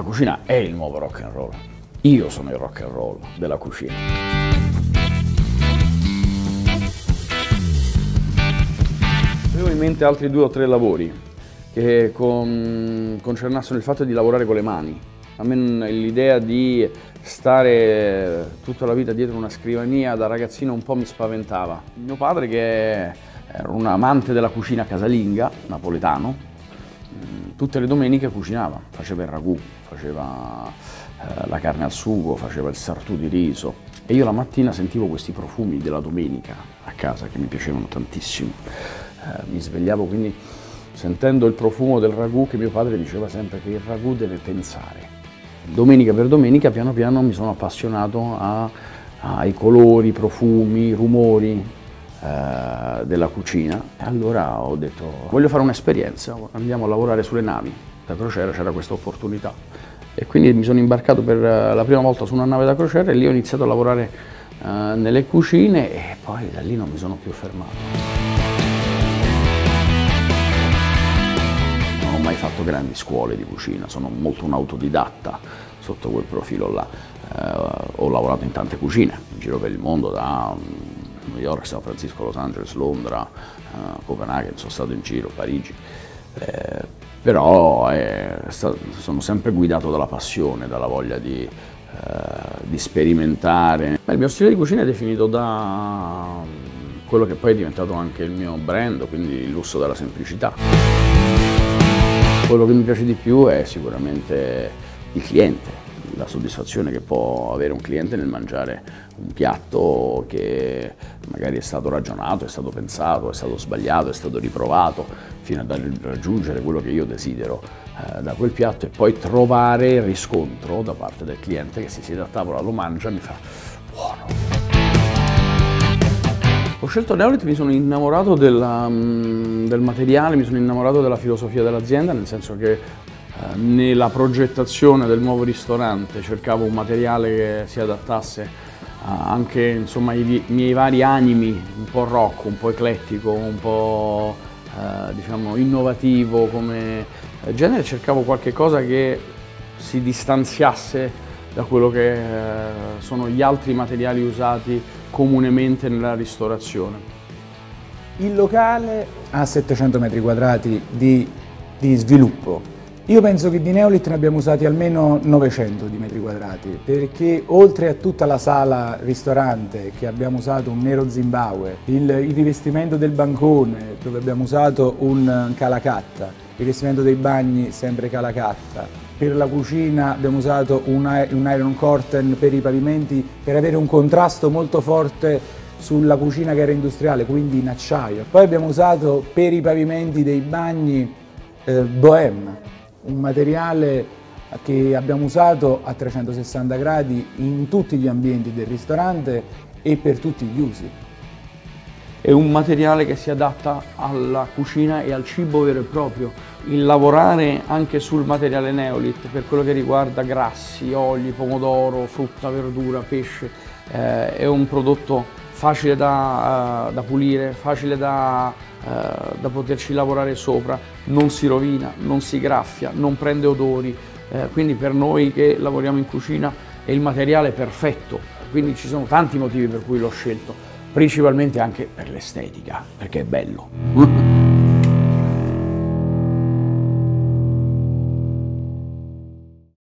La cucina è il nuovo rock and roll. Io sono il rock and roll della cucina. Avevo in mente altri due o tre lavori che con, concernassero il fatto di lavorare con le mani. A me l'idea di stare tutta la vita dietro una scrivania da ragazzino un po' mi spaventava. Mio padre che era un amante della cucina casalinga, napoletano, tutte le domeniche cucinava, faceva il ragù, faceva eh, la carne al sugo, faceva il sartù di riso e io la mattina sentivo questi profumi della domenica a casa che mi piacevano tantissimo. Eh, mi svegliavo quindi sentendo il profumo del ragù che mio padre diceva sempre che il ragù deve pensare. Domenica per domenica piano piano mi sono appassionato a, ai colori, profumi, rumori eh, della cucina allora ho detto voglio fare un'esperienza, andiamo a lavorare sulle navi, da crociera c'era questa opportunità e quindi mi sono imbarcato per la prima volta su una nave da crociera e lì ho iniziato a lavorare eh, nelle cucine e poi da lì non mi sono più fermato. mai fatto grandi scuole di cucina, sono molto un autodidatta sotto quel profilo là. Eh, ho lavorato in tante cucine, in giro per il mondo, da New York, San Francisco, Los Angeles, Londra, eh, Copenaghen, sono stato in giro, Parigi. Eh, però stato, sono sempre guidato dalla passione, dalla voglia di, eh, di sperimentare. Il mio stile di cucina è definito da mm, quello che poi è diventato anche il mio brand, quindi il lusso della semplicità. Quello che mi piace di più è sicuramente il cliente, la soddisfazione che può avere un cliente nel mangiare un piatto che magari è stato ragionato, è stato pensato, è stato sbagliato, è stato riprovato fino a raggiungere quello che io desidero eh, da quel piatto e poi trovare riscontro da parte del cliente che si siede a tavola, lo mangia e mi fa buono. Ho scelto Neolit, mi sono innamorato della, um, del materiale, mi sono innamorato della filosofia dell'azienda, nel senso che nella progettazione del nuovo ristorante cercavo un materiale che si adattasse anche insomma, ai miei vari animi, un po' rock, un po' eclettico, un po' uh, diciamo, innovativo come genere, cercavo qualche cosa che si distanziasse da quello che sono gli altri materiali usati comunemente nella ristorazione. Il locale ha 700 metri quadrati di, di sviluppo. Io penso che di Neolit ne abbiamo usati almeno 900 di metri quadrati, perché oltre a tutta la sala ristorante che abbiamo usato un nero Zimbabwe, il, il rivestimento del bancone dove abbiamo usato un calacatta, il rivestimento dei bagni sempre calacatta, per la cucina abbiamo usato un, un iron curtain per i pavimenti per avere un contrasto molto forte sulla cucina che era industriale, quindi in acciaio. Poi abbiamo usato per i pavimenti dei bagni eh, Bohème, un materiale che abbiamo usato a 360 gradi in tutti gli ambienti del ristorante e per tutti gli usi. È un materiale che si adatta alla cucina e al cibo vero e proprio. Il lavorare anche sul materiale Neolit per quello che riguarda grassi, oli, pomodoro, frutta, verdura, pesce, eh, è un prodotto facile da, uh, da pulire, facile da, uh, da, poterci lavorare sopra, non si rovina, non si graffia, non prende odori, eh, quindi per noi che lavoriamo in cucina è il materiale perfetto, quindi ci sono tanti motivi per cui l'ho scelto principalmente anche per l'estetica, perché è bello.